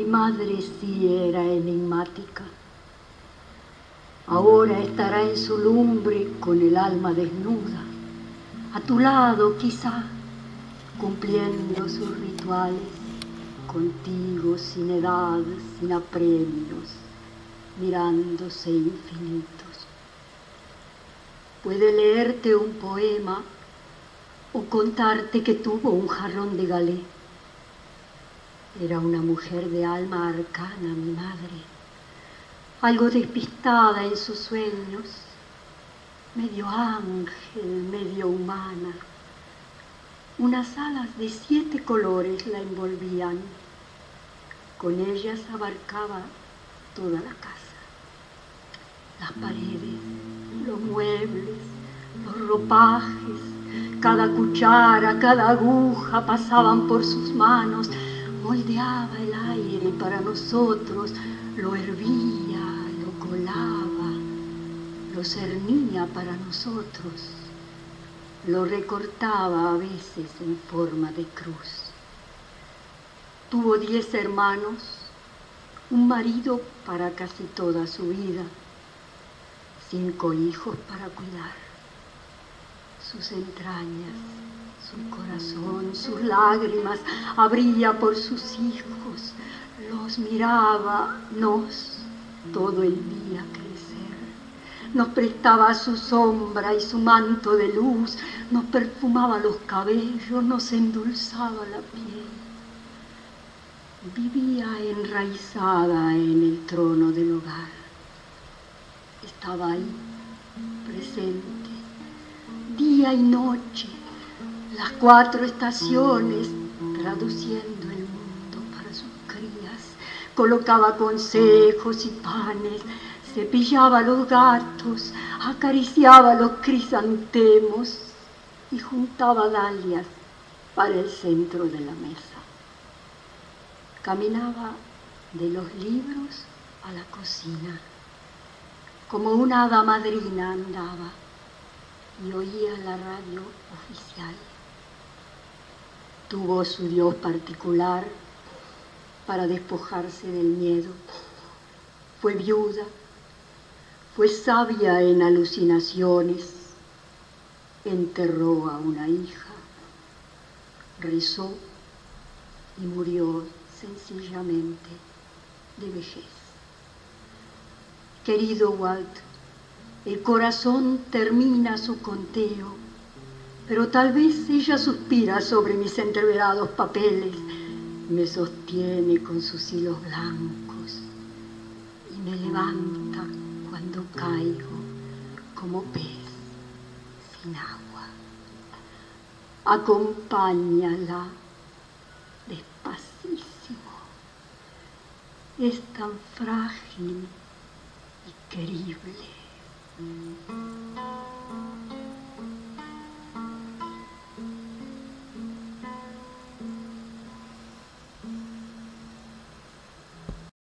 madre sí era enigmática. Ahora estará en su lumbre con el alma desnuda, a tu lado quizá, cumpliendo sus rituales, contigo sin edad, sin apremios, mirándose infinitos. Puede leerte un poema o contarte que tuvo un jarrón de galé. Era una mujer de alma arcana, mi madre, algo despistada en sus sueños, medio ángel, medio humana. Unas alas de siete colores la envolvían. Con ellas abarcaba toda la casa. Las paredes, los muebles, los ropajes, cada cuchara, cada aguja pasaban por sus manos, moldeaba el aire para nosotros, lo hervía, lo colaba, lo cernía para nosotros, lo recortaba a veces en forma de cruz. Tuvo diez hermanos, un marido para casi toda su vida, cinco hijos para cuidar sus entrañas, su corazón, sus lágrimas, abría por sus hijos, los miraba, nos, todo el día crecer, nos prestaba su sombra y su manto de luz, nos perfumaba los cabellos, nos endulzaba la piel. Vivía enraizada en el trono del hogar. Estaba ahí, presente día y noche, las cuatro estaciones, traduciendo el mundo para sus crías. Colocaba consejos y panes, cepillaba los gatos, acariciaba los crisantemos y juntaba dalias para el centro de la mesa. Caminaba de los libros a la cocina, como una hada madrina andaba y oía la radio oficial. Tuvo su Dios particular para despojarse del miedo. Fue viuda, fue sabia en alucinaciones, enterró a una hija, rezó y murió sencillamente de vejez. Querido Walt, el corazón termina su conteo, pero tal vez ella suspira sobre mis entreverados papeles, me sostiene con sus hilos blancos y me levanta cuando caigo como pez sin agua. Acompáñala despacísimo. Es tan frágil y querible.